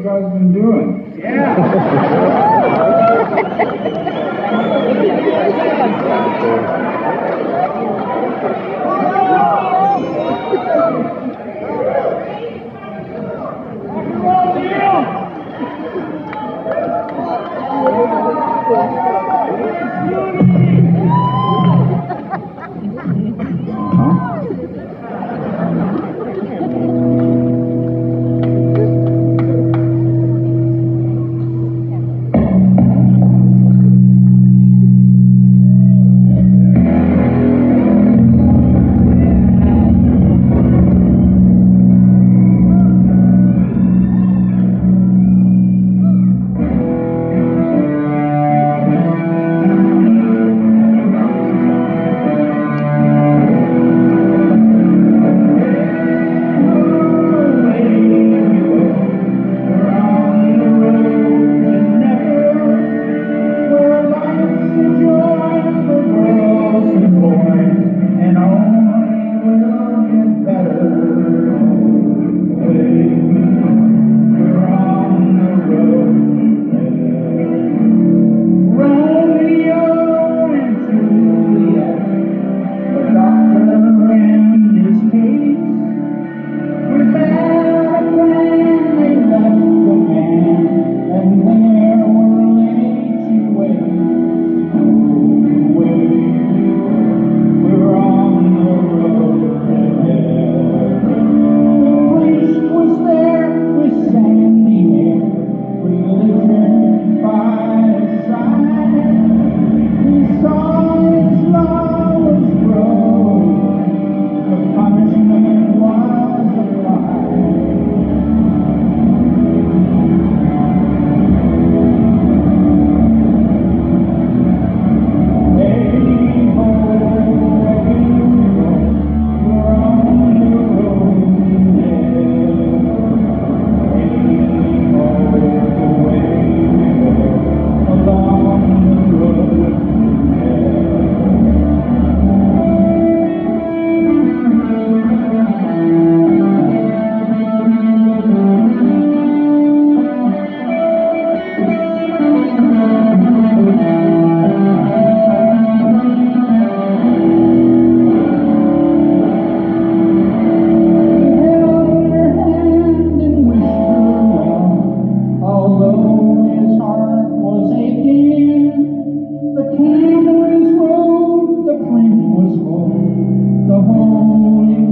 you guys been doing? Yeah. morning.